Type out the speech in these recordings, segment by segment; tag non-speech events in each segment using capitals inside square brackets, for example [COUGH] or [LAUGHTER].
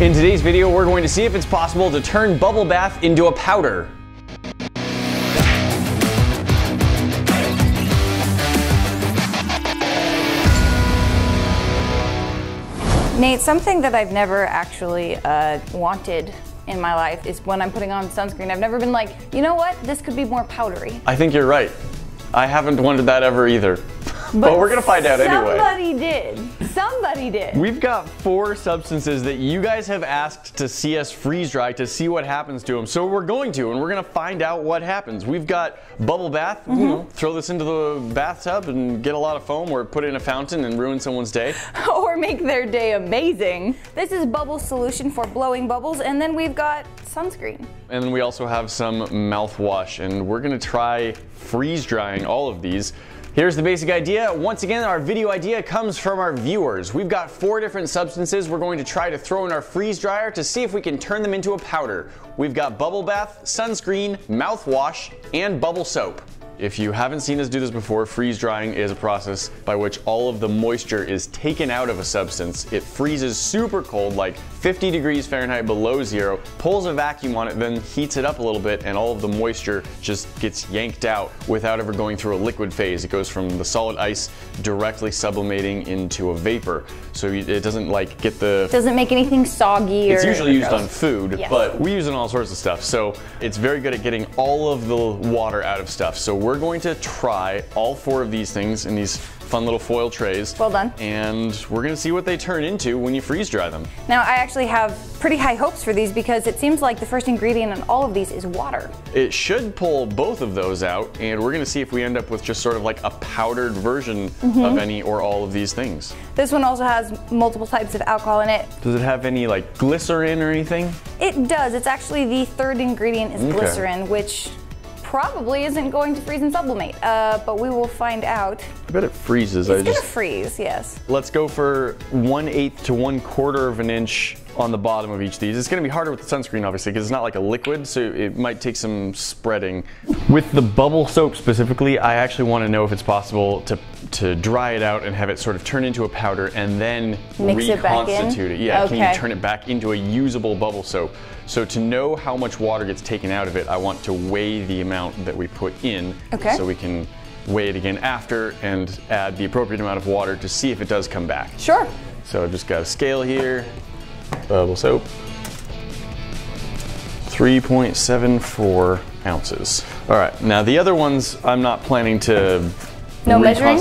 In today's video, we're going to see if it's possible to turn bubble bath into a powder. Nate, something that I've never actually uh, wanted in my life is when I'm putting on sunscreen. I've never been like, you know what, this could be more powdery. I think you're right. I haven't wanted that ever either. But, we're gonna find out anyway. Somebody did. Somebody did. We've got four substances that you guys have asked to see us freeze dry to see what happens to them. So we're going to, and we're gonna find out what happens. We've got bubble bath. Mm-hmm. You know, throw this into the bathtub and get a lot of foam, or put it in a fountain and ruin someone's day. [LAUGHS] or make their day amazing. This is bubble solution for blowing bubbles, and then we've got sunscreen. And then we also have some mouthwash, and we're gonna try freeze drying all of these. Here's the basic idea. Once again, our video idea comes from our viewers. We've got four different substances we're going to try to throw in our freeze dryer to see if we can turn them into a powder. We've got bubble bath, sunscreen, mouthwash, and bubble soap. If you haven't seen us do this before, freeze drying is a process by which all of the moisture is taken out of a substance. It freezes super cold, like 50 degrees Fahrenheit below zero, pulls a vacuum on it, then heats it up a little bit, and all of the moisture just gets yanked out without ever going through a liquid phase. It goes from the solid ice directly sublimating into a vapor. So it doesn't like get the Doesn't make anything soggy or it's usually used gross. on food, Yes. but we use it on all sorts of stuff. So it's very good at getting all of the water out of stuff. So we're going to try all four of these things in these fun little foil trays. Well done. And we're gonna see what they turn into when you freeze dry them. Now, I actually have pretty high hopes for these because it seems like the first ingredient in all of these is water. It should pull both of those out, and we're gonna see if we end up with just sort of like a powdered version Mm-hmm. of any or all of these things. This one also has multiple types of alcohol in it. Does it have any like glycerin or anything? It does. It's actually the third ingredient is Okay. glycerin, which probably isn't going to freeze and sublimate, uh, but we will find out. I bet it freezes. It's I gonna just freeze, yes. Let's go for one eighth to one quarter of an inch on the bottom of each of these. It's gonna be harder with the sunscreen, obviously, because it's not like a liquid, so it might take some spreading. With the bubble soap specifically, I actually wanna know if it's possible to, to dry it out and have it sort of turn into a powder and then Mix it reconstitute it. Yeah, can you turn it back into a usable bubble soap? So to know how much water gets taken out of it, I want to weigh the amount that we put in Okay. so we can weigh it again after and add the appropriate amount of water to see if it does come back. Sure. So I've just got a scale here, Uh, bubble soap, 3.74 ounces. All right, now the other ones I'm not planning to No measuring?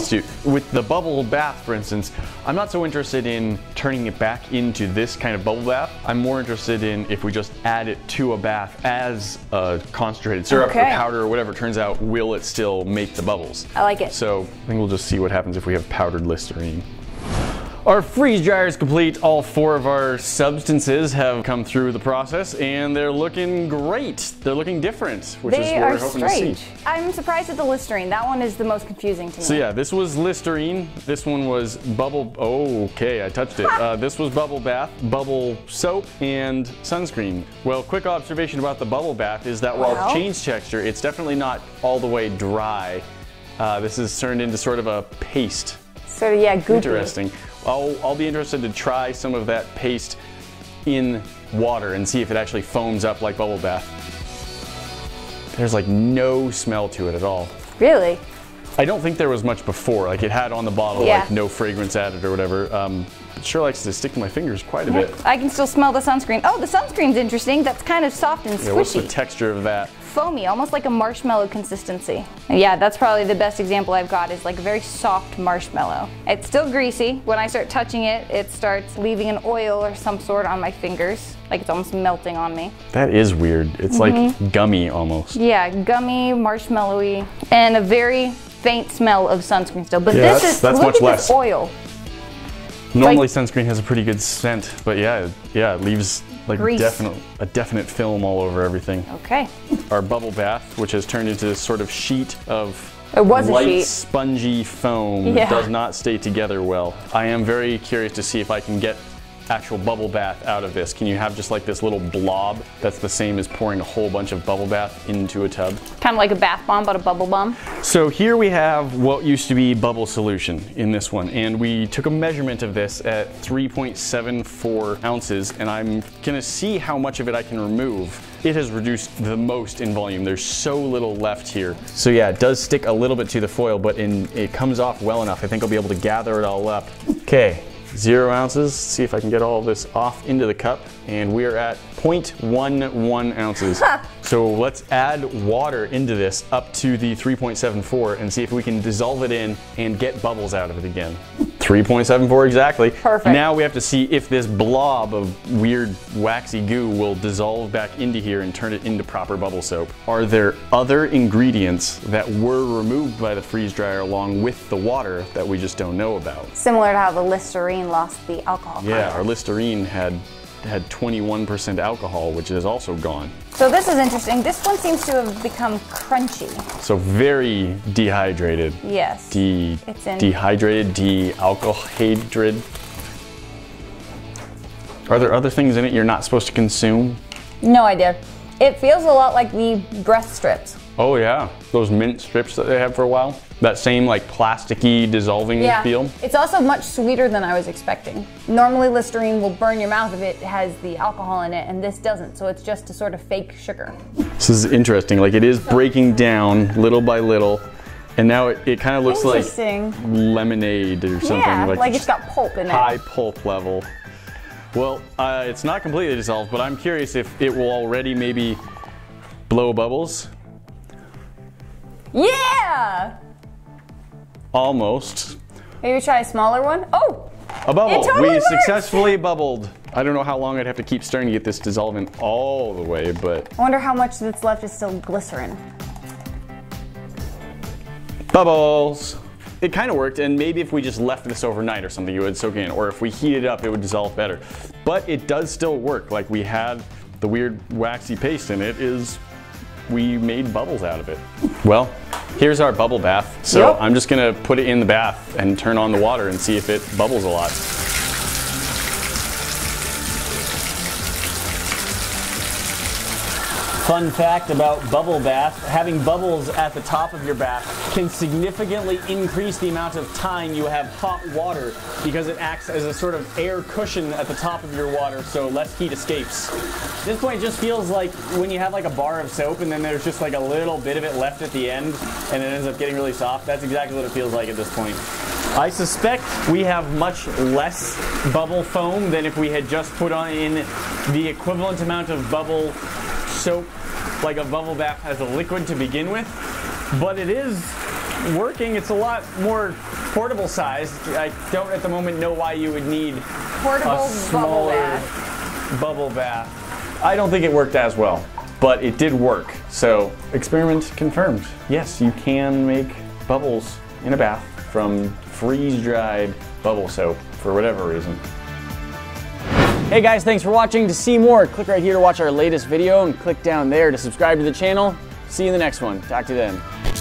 With the bubble bath, for instance, I'm not so interested in turning it back into this kind of bubble bath. I'm more interested in if we just add it to a bath as a concentrated syrup or powder or whatever it turns out, will it still make the bubbles? I like it. So I think we'll just see what happens if we have powdered Listerine. Our freeze dryer is complete. All four of our substances have come through the process and they're looking great. They're looking different, which is They what are we're hoping strange. to see. I'm surprised at the Listerine. That one is the most confusing to me. So yeah, this was Listerine. This one was bubble. Oh, okay, I touched it. [LAUGHS] Uh, this was bubble bath, bubble soap, and sunscreen. Well, quick observation about the bubble bath is that while Well? it's changed texture, it's definitely not all the way dry. Uh, this is turned into sort of a paste. Sort of, yeah, goopy. Interesting. I'll, I'll be interested to try some of that paste in water and see if it actually foams up like bubble bath. There's like no smell to it at all. Really? I don't think there was much before. Like it had on the bottle Yeah. like no fragrance added or whatever. Um, it sure likes to stick to my fingers quite a bit. [LAUGHS] I can still smell the sunscreen. Oh, the sunscreen's interesting. That's kind of soft and squishy. Yeah, what's the texture of that? Foamy, almost like a marshmallow consistency. Yeah, that's probably the best example I've got is like a very soft marshmallow. It's still greasy. When I start touching it, it starts leaving an oil or some sort on my fingers. Like it's almost melting on me. That is weird. It's Mm-hmm. like gummy almost. Yeah, gummy, marshmallowy, and a very faint smell of sunscreen still. But Yeah, this that's- is that's look much at less. this oil. Normally Like- sunscreen has a pretty good scent, but yeah, yeah, it leaves like Grease. definite a definite film all over everything. Okay. Our bubble bath, which has turned into this sort of sheet of It was a light, sheet. spongy foam, Yeah. does not stay together well. I am very curious to see if I can get actual bubble bath out of this? Can you have just like this little blob that's the same as pouring a whole bunch of bubble bath into a tub? Kind of like a bath bomb, but a bubble bomb. So here we have what used to be bubble solution in this one, and we took a measurement of this at 3.74 ounces, and I'm gonna see how much of it I can remove. It has reduced the most in volume. There's so little left here. So yeah, it does stick a little bit to the foil, but in, it comes off well enough. I think I'll be able to gather it all up. Okay, zero ounces. See if I can get all this off into the cup. And we are at 0.11 ounces. [LAUGHS] so let's add water into this up to the 3.74 and see if we can dissolve it in and get bubbles out of it again. 3.74 exactly. Perfect. Now we have to see if this blob of weird waxy goo will dissolve back into here and turn it into proper bubble soap. Are there other ingredients that were removed by the freeze dryer along with the water that we just don't know about? Similar to how the Listerine lost the alcohol. Yeah, content. our Listerine had had 21% alcohol, which is also gone. So this is interesting. This one seems to have become crunchy. So very dehydrated. Yes. De It's in- dehydrated, de-alcohydrid. Are there other things in it you're not supposed to consume? no idea. It feels a lot like the breath strips. Oh yeah, those mint strips that they have for a while. That same like plasticky dissolving feel. It's also much sweeter than I was expecting. Normally Listerine will burn your mouth if it has the alcohol in it, and this doesn't. So it's just a sort of fake sugar. This is interesting. Like it is breaking down little by little, and now it, it kind of looks like lemonade or something. yeah, like, it's got pulp in it. high pulp level. Well, uh, it's not completely dissolved, but I'm curious if it will already maybe blow bubbles. Yeah! Almost. Maybe try a smaller one. Oh! A bubble. Totally we works. successfully bubbled. I don't know how long I'd have to keep stirring to get this dissolving all the way, but I wonder how much that's left is still glycerin. bubbles. It kind of worked, and maybe if we just left this overnight or something, it would soak in, or if we heat it up, it would dissolve better. But it does still work. Like we had the weird waxy paste in it, is we made bubbles out of it. Well, here's our bubble bath. So Yep. I'm just gonna put it in the bath and turn on the water and see if it bubbles a lot. Fun fact about bubble bath, having bubbles at the top of your bath can significantly increase the amount of time you have hot water because it acts as a sort of air cushion at the top of your water so less heat escapes. At this point it just feels like when you have like a bar of soap and then there's just like a little bit of it left at the end and it ends up getting really soft. That's exactly what it feels like at this point. I suspect we have much less bubble foam than if we had just put on in the equivalent amount of bubble soap like a bubble bath as a liquid to begin with, but it is working. It's a lot more portable size. I don't at the moment know why you would need Portable a bubble smaller bath. bubble bath. I don't think it worked as well, but it did work. So experiment confirmed. Yes, you can make bubbles in a bath from freeze-dried bubble soap for whatever reason. Hey guys, thanks for watching. To see more, click right here to watch our latest video and click down there to subscribe to the channel. See you in the next one. Talk to you then.